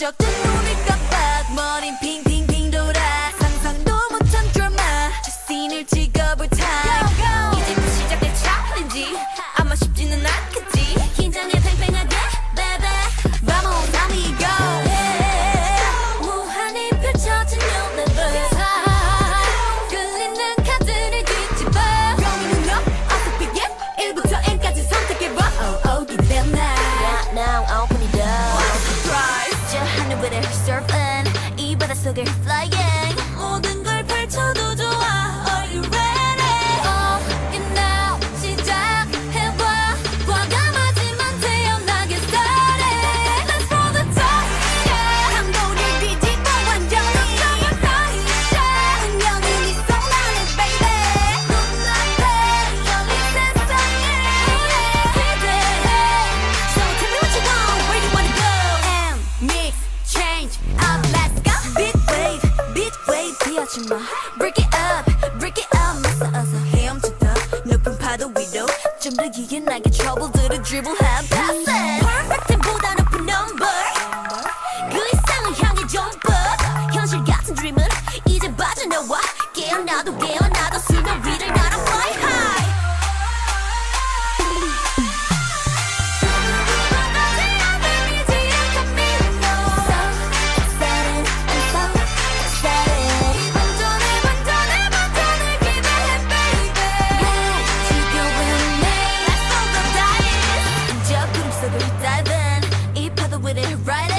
번쩍 뜬 우리 깜빡 머린 핑크 surfing. 이 바다 속을 flying. 모든 걸 펼쳐도 좋아. 마 Break it up, break it up 어서 어서 헤엄치다 높은 파도 위로 좀더 기게 나게 trouble. 들어 dribble have pass dive in, eat pepper with it right